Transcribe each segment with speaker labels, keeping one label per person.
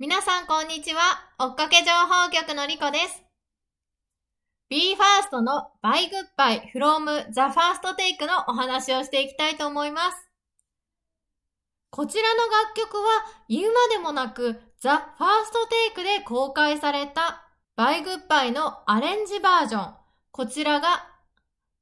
Speaker 1: 皆さんこんにちは。追っかけ情報局のりこです。BE:FIRST の Bye Goodbye from the First Take のお話をしていきたいと思います。こちらの楽曲は言うまでもなく The First Take で公開された Bye Goodbye のアレンジバージョン。こちらが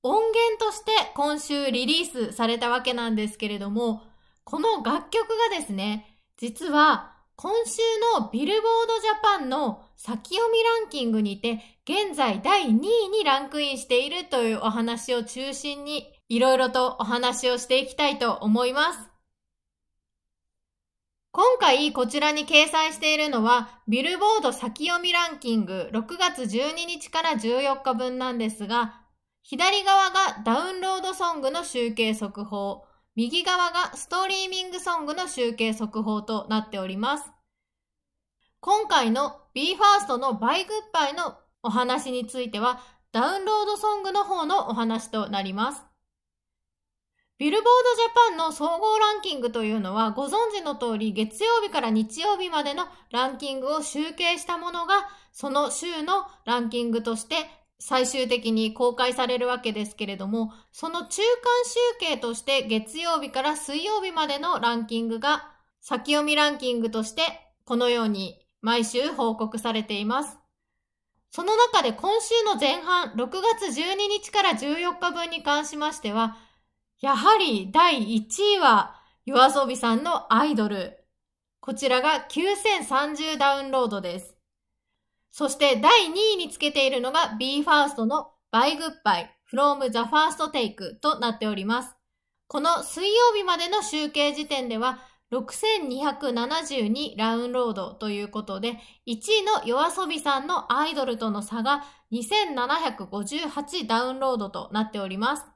Speaker 1: 音源として今週リリースされたわけなんですけれども、この楽曲がですね、実は今週のビルボードジャパンの先読みランキングにて現在第2位にランクインしているというお話を中心にいろいろとお話をしていきたいと思います。今回こちらに掲載しているのはビルボード先読みランキング6月12日から14日分なんですが左側がダウンロードソングの集計速報右側がストリーミングソングの集計速報となっております。今回の BE:FIRST の By Goodbye のお話についてはダウンロードソングの方のお話となります。ビルボードジャパンの総合ランキングというのはご存知の通り月曜日から日曜日までのランキングを集計したものがその週のランキングとして最終的に公開されるわけですけれども、その中間集計として月曜日から水曜日までのランキングが先読みランキングとしてこのように毎週報告されています。その中で今週の前半6月12日から14日分に関しましては、やはり第1位は yoasobi さんのアイドル。こちらが9030ダウンロードです。そして第2位につけているのが BE:FIRST の By Goodbye from the First Take となっております。この水曜日までの集計時点では6272ラウンロードということで、1位の yoasobi さんのアイドルとの差が2758ダウンロードとなっております。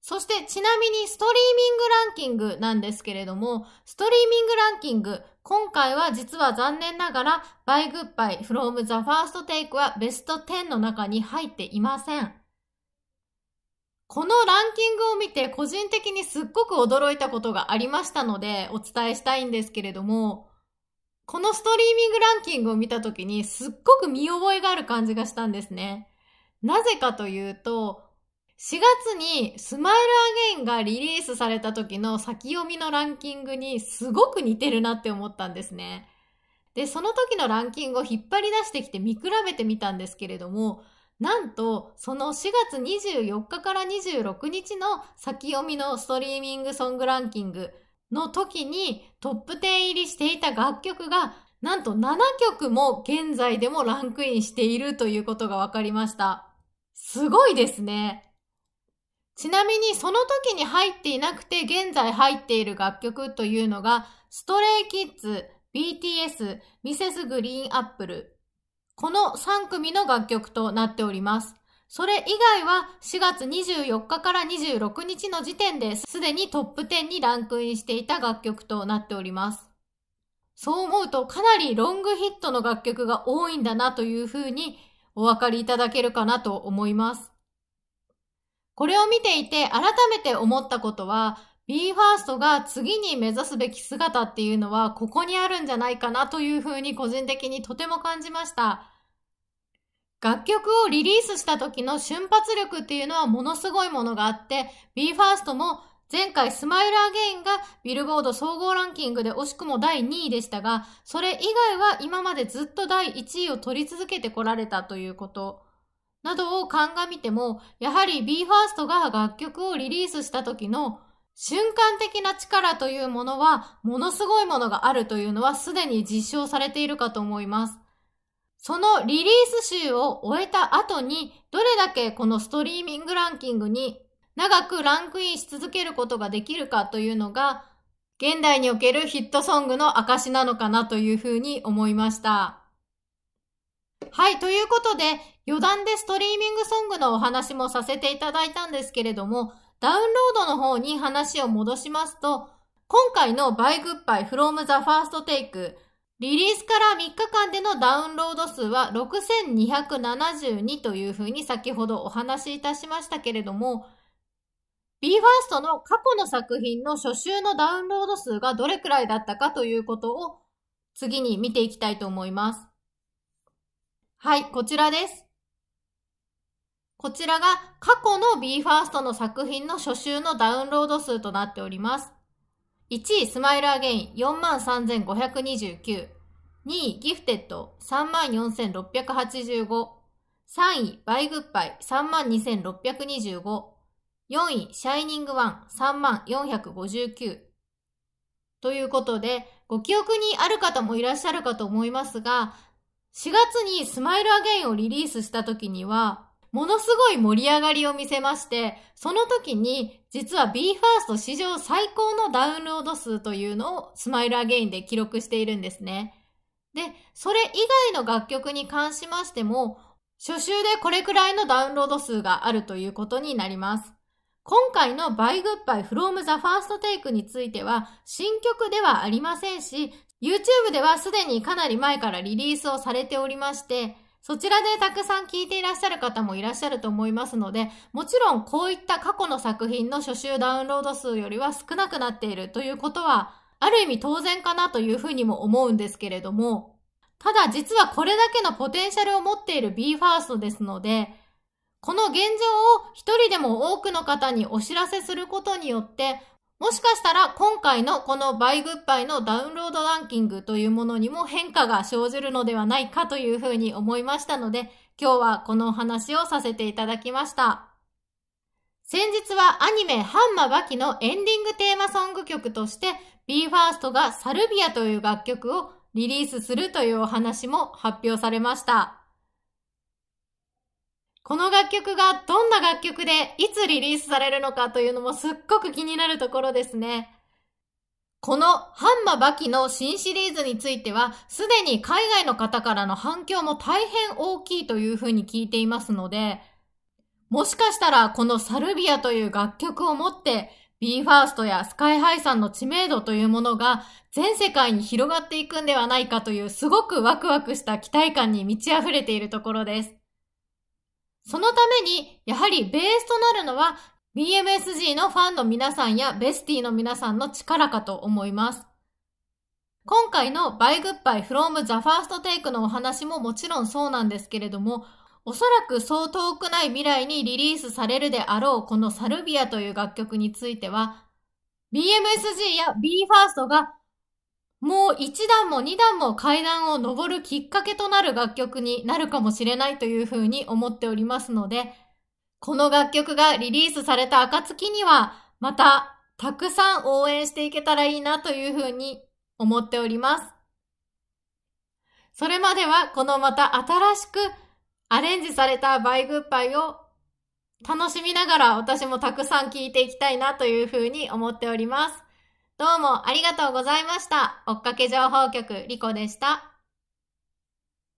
Speaker 1: そしてちなみにストリーミングランキングなんですけれども、ストリーミングランキング、今回は実は残念ながら By Goodbye from the First Take はベスト10の中に入っていません。このランキングを見て個人的にすっごく驚いたことがありましたのでお伝えしたいんですけれども、このストリーミングランキングを見た時にすっごく見覚えがある感じがしたんですね。なぜかというと、4月にスマイルアゲインがリリースされた時の先読みのランキングにすごく似てるなって思ったんですね。で、その時のランキングを引っ張り出してきて見比べてみたんですけれども、なんと、その4月24日から26日の先読みのストリーミングソングランキングの時にトップ10入りしていた楽曲が、なんと7曲も現在でもランクインしているということが分かりました。すごいですね。ちなみにその時に入っていなくて現在入っている楽曲というのが、ストレイキッズ、BTS、ミセスグリーンアップル。この3組の楽曲となっております。それ以外は4月24日から26日の時点ですでにトップ10にランクインしていた楽曲となっております。そう思うとかなりロングヒットの楽曲が多いんだなというふうにお分かりいただけるかなと思います。これを見ていて改めて思ったことは、BE:FIRST が次に目指すべき姿っていうのはここにあるんじゃないかなというふうに個人的にとても感じました。楽曲をリリースした時の瞬発力っていうのはものすごいものがあって、BE:FIRST も前回スマイルアゲインがビルボード総合ランキングで惜しくも第2位でしたが、それ以外は今までずっと第1位を取り続けてこられたということ。などを鑑みても、やはり BE:FIRST が楽曲をリリースした時の瞬間的な力というものは、ものすごいものがあるというのはすでに実証されているかと思います。そのリリース集を終えた後に、どれだけこのストリーミングランキングに長くランクインし続けることができるかというのが、現代におけるヒットソングの証なのかなというふうに思いました。はい、ということで、余談でストリーミングソングのお話もさせていただいたんですけれども、ダウンロードの方に話を戻しますと、今回の By Goodbye from the First Take リリースから3日間でのダウンロード数は6272というふうに先ほどお話しいたしましたけれども、BE:FIRST の過去の作品の初週のダウンロード数がどれくらいだったかということを次に見ていきたいと思います。はい、こちらです。こちらが過去の BE:FIRST の作品の初週のダウンロード数となっております。1位、 Smile Again 43,529。2位、 Gifted 34,685。3位、 Bye-Good-Bye 32,625。4位、 Shining One 34,459。ということで、ご記憶にある方もいらっしゃるかと思いますが、4月に Smile Again をリリースした時には、ものすごい盛り上がりを見せまして、その時に実は BE:FIRST 史上最高のダウンロード数というのを Smile Again で記録しているんですね。で、それ以外の楽曲に関しましても、初週でこれくらいのダウンロード数があるということになります。今回の By Goodbye From the First Take については新曲ではありませんし、YouTube ではすでにかなり前からリリースをされておりまして、そちらでたくさん聴いていらっしゃる方もいらっしゃると思いますので、もちろんこういった過去の作品の初週ダウンロード数よりは少なくなっているということは、ある意味当然かなというふうにも思うんですけれども、ただ実はこれだけのポテンシャルを持っている BE:FIRST ですので、この現状を一人でも多くの方にお知らせすることによって、もしかしたら今回のこのバイグッバイのダウンロードランキングというものにも変化が生じるのではないかというふうに思いましたので、今日はこのお話をさせていただきました。先日はアニメハンマバキのエンディングテーマソング曲として BE:FIRST がサルビアという楽曲をリリースするというお話も発表されました。この楽曲がどんな楽曲でいつリリースされるのかというのもすっごく気になるところですね。このハンマバキの新シリーズについては、すでに海外の方からの反響も大変大きいというふうに聞いていますので、もしかしたらこのサルビアという楽曲をもって BE:FIRST やスカイハイさんの知名度というものが全世界に広がっていくんではないかというすごくワクワクした期待感に満ち溢れているところです。そのために、やはりベースとなるのは BMSG のファンの皆さんやベスティの皆さんの力かと思います。今回の By Goodbye from the First Take のお話ももちろんそうなんですけれども、おそらくそう遠くない未来にリリースされるであろうこのサルビアという楽曲については、BMSG や BE:FIRST がもう一段も二段も階段を登るきっかけとなる楽曲になるかもしれないというふうに思っておりますので、この楽曲がリリースされた暁には、またたくさん応援していけたらいいなというふうに思っております。それまではこのまた新しくアレンジされたバイグッバイを楽しみながら私もたくさん聴いていきたいなというふうに思っております。どうもありがとうございました。追っかけ情報局リコでした。